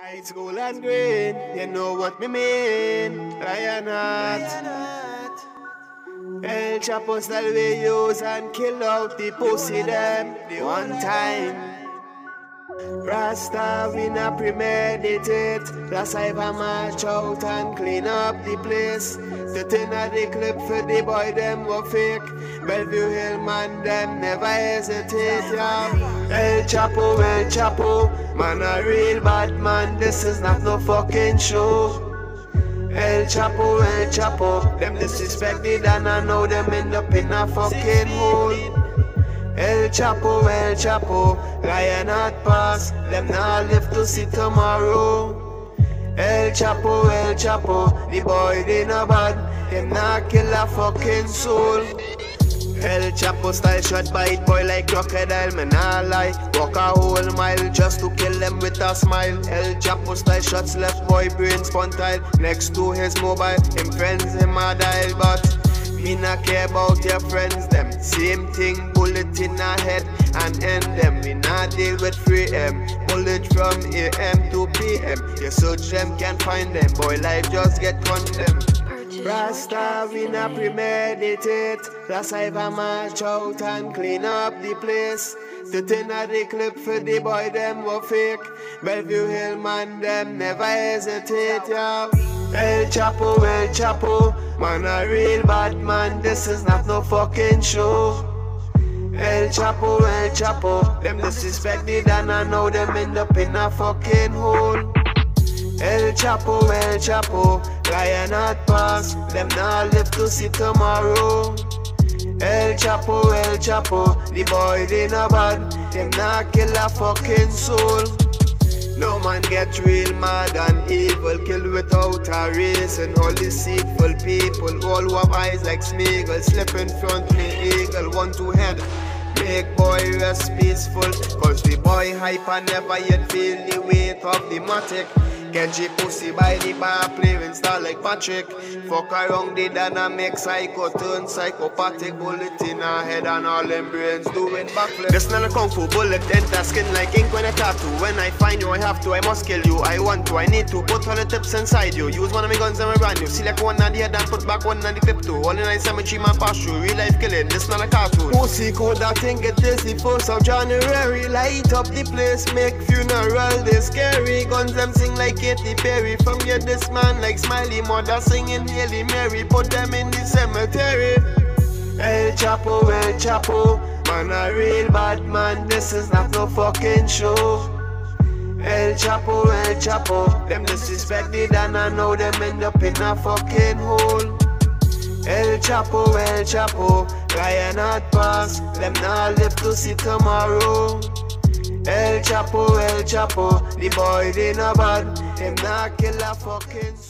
High school and green, you know what me mean. Lionheart. El Chapo style we use and kill out the pussy them the one time. Rasta we not premeditate. Plus I have march out and clean up the place. The thing of the clip for the boy them were fake. Bellevue Hill man them never hesitate yeah. El Chapo, El Chapo Man a real bad man. This is not no fucking show. El Chapo, El Chapo Them disrespected and I know them end up in a fucking hole El Chapo, El Chapo, Lionheart pass, them not live to see tomorrow. El Chapo, El Chapo, the boy they no bad, them not kill a fucking soul. El Chapo style shot by it boy like crocodile, man I lie. Walk a whole mile just to kill them with a smile. El Chapo style shots left boy brain spontile. Next to his mobile, him friends him a dial, but me not care about your friends, same thing, bullet in a head and end them. We not deal with 3M. bullet from AM to PM. You search them, can't find them, boy, life just get condemned. Rasta, we not premeditate. Last I a march out and clean up the place. The of the clip for the boy, them were fake. Bellevue Hill man, them never hesitate, yeah. El Chapo, El Chapo, man a real bad man, this is not no fucking show. El Chapo, El Chapo, them disrespected and I know them end up in a fucking hole. El Chapo, El Chapo, Lionheart pass, them not live to see tomorrow. El Chapo, El Chapo, the boy they no bad, them not kill a fucking soul. No man get real mad and evil, kill without a reason. All deceitful people, all who have eyes like Smeagol, slip in front me eagle, one to head. Make boy rest peaceful, cause the boy hyper never yet feel the weight of the matic. Catch pussy by the bar, playing star like Patrick. Fuck around the and make psycho turn psychopathic. Bullet in her head and all them brains doing backflip. This not a kung fu bullet, enter skin like ink when I tattoo. When I find you, I have to, I must kill you. I want to, I need to put all the tips inside you. Use one of my guns and my brand new. Select one on the head and put back one on the clip too. All in a cemetery, man pass through. Real life killing, this not a cartoon. Pussy code, that thing get this the 1st of January. Light up the place, make funeral, they scary. Guns them sing like Katy Perry. From here this man like Smiley Mother singing Hailey Mary. Put them in the cemetery. El Chapo, El Chapo. Man a real bad man. This is not no fucking show. El Chapo, El Chapo. Them disrespected and I know them end up in a fucking hole. El Chapo, El Chapo. Lionheart pass. Them not live to see tomorrow. El Chapo, El Chapo, the boy they no bad, him not kill a fucking.